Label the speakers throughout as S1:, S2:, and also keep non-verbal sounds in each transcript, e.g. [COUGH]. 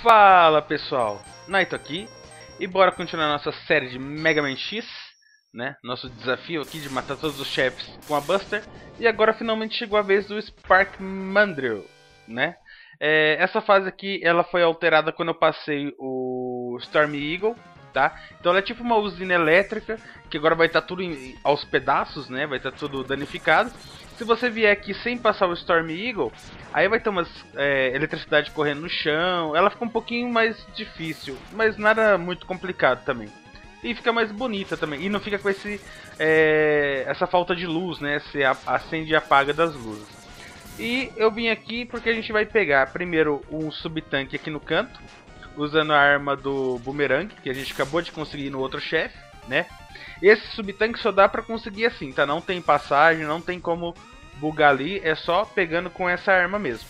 S1: Fala pessoal, Naito aqui e bora continuar nossa série de Mega Man X, né? Nosso desafio aqui de matar todos os chefes com a Buster e agora finalmente chegou a vez do Spark Mandrill, né? É, essa fase aqui ela foi alterada quando eu passei o Storm Eagle, tá? Então ela é tipo uma usina elétrica que agora vai estar tá tudo em, aos pedaços, né? Vai estar tá tudo danificado. Se você vier aqui sem passar o Storm Eagle, aí vai ter umas é, eletricidade correndo no chão. Ela fica um pouquinho mais difícil, mas nada muito complicado também. E fica mais bonita também. E não fica com esse é, essa falta de luz, né? Se acende e apaga das luzes. E eu vim aqui porque a gente vai pegar primeiro um subtanque aqui no canto, usando a arma do Boomerang, que a gente acabou de conseguir no outro chefe, né? Esse subtanque só dá pra conseguir assim, tá? Não tem passagem, não tem como bugar ali, é só pegando com essa arma mesmo.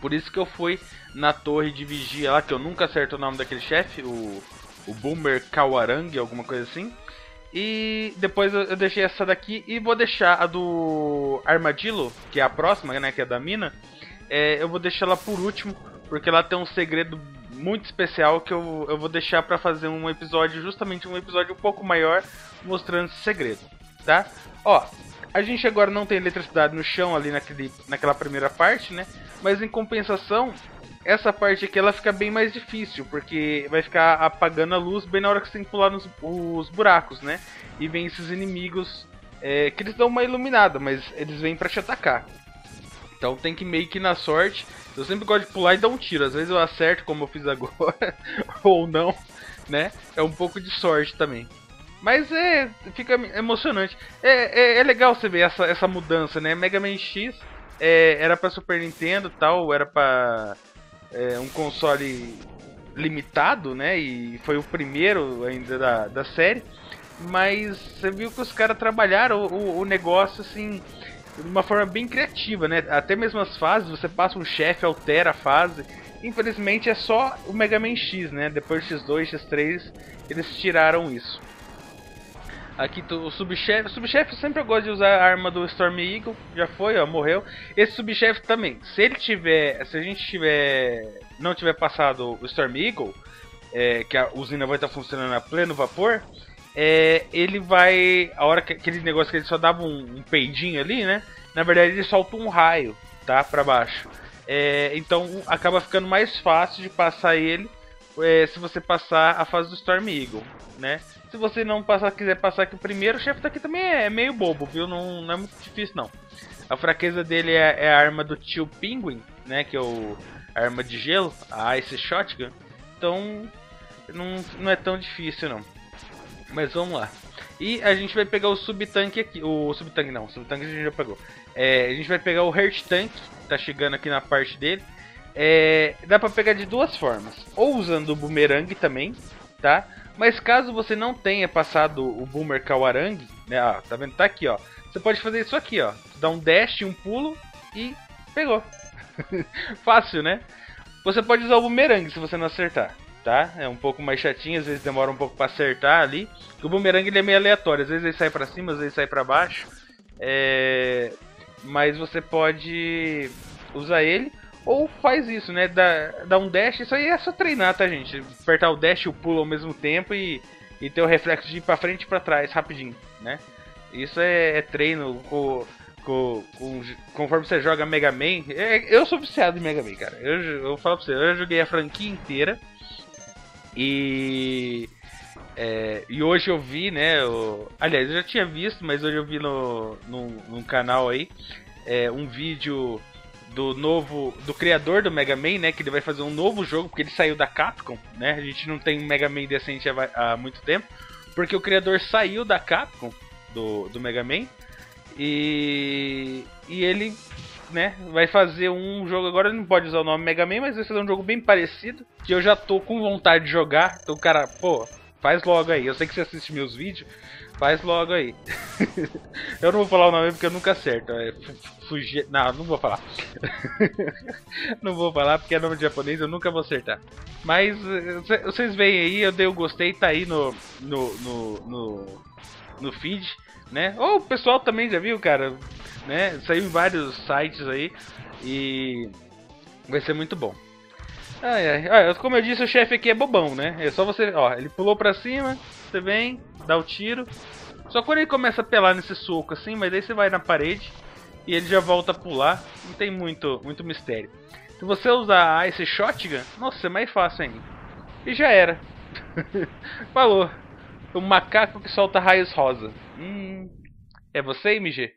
S1: Por isso que eu fui na torre de vigia lá, que eu nunca acerto o nome daquele chefe, o, o Boomer Kawarang, alguma coisa assim. E depois eu deixei essa daqui e vou deixar a do Armadillo, que é a próxima, né, que é da mina. É, eu vou deixar ela por último, porque ela tem um segredo muito especial que eu, eu vou deixar para fazer um episódio, justamente um episódio um pouco maior, mostrando esse segredo, tá? Ó, a gente agora não tem eletricidade no chão ali naquele, naquela primeira parte, né? Mas em compensação, essa parte aqui ela fica bem mais difícil, porque vai ficar apagando a luz bem na hora que você tem que pular nos os buracos, né? E vem esses inimigos é, que eles dão uma iluminada, mas eles vêm para te atacar. Então tem que meio que na sorte. Eu sempre gosto de pular e dar um tiro. Às vezes eu acerto, como eu fiz agora, [LAUGHS] ou não, né? É um pouco de sorte também. Mas é. fica emocionante. É, é, é legal você ver essa, essa mudança, né? Mega Man X é, era pra Super Nintendo tal, era pra é, um console limitado, né? E foi o primeiro ainda da, da série. Mas você viu que os caras trabalharam o, o, negócio assim de uma forma bem criativa, né? Até mesmo as fases, você passa um chefe, altera a fase. Infelizmente é só o Mega Man X, né? Depois X2, X3, eles tiraram isso. Aqui o subchefe. O subchefe sempre eu gosto de usar a arma do Storm Eagle. Já foi, ó, morreu. Esse subchefe também. Se ele tiver. Se a gente tiver. Não tiver passado o Storm Eagle, é, que a usina vai estar funcionando a pleno vapor. É, ele vai. A hora que aquele negócio que ele só dava um, um peidinho ali, né? Na verdade ele solta um raio, tá? Pra baixo. É, então acaba ficando mais fácil de passar ele é, se você passar a fase do Storm Eagle, né? Se você não passar, quiser passar aqui primeiro, o chefe daqui também é meio bobo, viu? Não, não é muito difícil não. A fraqueza dele é, é a arma do tio Penguin, né? Que é o a arma de gelo, a Ice Shotgun. Então não, não é tão difícil não. Mas vamos lá. E a gente vai pegar o subtanque aqui. O subtanque não, o subtanque a gente já pegou. É, a gente vai pegar o Heart Tank, tá chegando aqui na parte dele. É, dá pra pegar de duas formas. Ou usando o boomerang também, tá? Mas caso você não tenha passado o Boomer Kawarang, né, ó, tá vendo? Tá aqui, ó. Você pode fazer isso aqui, ó. Dá um dash, um pulo e pegou. [LAUGHS] Fácil, né? Você pode usar o Boomerang se você não acertar, tá? É um pouco mais chatinho, às vezes demora um pouco para acertar ali. O Boomerang ele é meio aleatório, às vezes ele sai para cima, às vezes sai para baixo. É... Mas você pode usar ele ou faz isso, né? Dá, dá um dash, isso aí é só treinar, tá, gente? Apertar o dash e o pulo ao mesmo tempo e, e ter o reflexo de ir pra frente e pra trás rapidinho, né? Isso é, é treino com, com, com, conforme você joga Mega Man. É, eu sou viciado em Mega Man, cara. Eu, eu falo pra você, eu joguei a franquia inteira. E. É, e hoje eu vi, né? Aliás, eu já tinha visto, mas hoje eu vi no, no, num canal aí é, um vídeo do novo do criador do Mega Man, né, que ele vai fazer um novo jogo porque ele saiu da Capcom, né? A gente não tem Mega Man decente há, há muito tempo, porque o criador saiu da Capcom do, do Mega Man e e ele, né, vai fazer um jogo agora não pode usar o nome Mega Man, mas vai fazer um jogo bem parecido, que eu já tô com vontade de jogar. Então, cara, pô, faz logo aí. Eu sei que você assiste meus vídeos, Faz logo aí. [LAUGHS] eu não vou falar o nome porque eu nunca acerto. É. Não, não vou falar. [LAUGHS] não vou falar porque é nome de japonês, eu nunca vou acertar. Mas vocês veem aí, eu dei o gostei, tá aí no, no, no, no, no feed. né? Ou o pessoal também já viu, cara, né? Saiu em vários sites aí e vai ser muito bom. Ai, ai. como eu disse, o chefe aqui é bobão, né? É só você, ó, ele pulou pra cima, você vem, dá o tiro. Só quando ele começa a pelar nesse soco assim, mas aí você vai na parede e ele já volta a pular. Não tem muito, muito mistério. Se você usar esse shotgun, nossa, é mais fácil ainda. E já era. [LAUGHS] Falou. O macaco que solta raios rosa. Hum, é você, MG?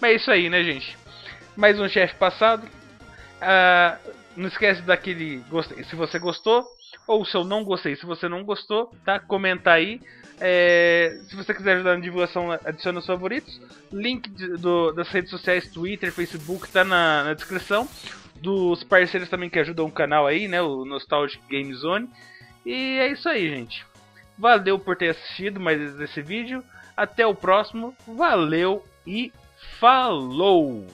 S1: Mas é isso aí, né, gente? Mais um chefe passado. Ah, não esquece daquele gostei se você gostou. Ou se eu não gostei, se você não gostou, tá? Comenta aí. É, se você quiser ajudar na divulgação, adicione os favoritos. Link do, das redes sociais, Twitter, Facebook, tá na, na, descrição. Dos parceiros também que ajudam o canal aí, né? O Nostalgic Game Zone. E é isso aí, gente. Valeu por ter assistido mais esse vídeo. Até o próximo. Valeu e falou!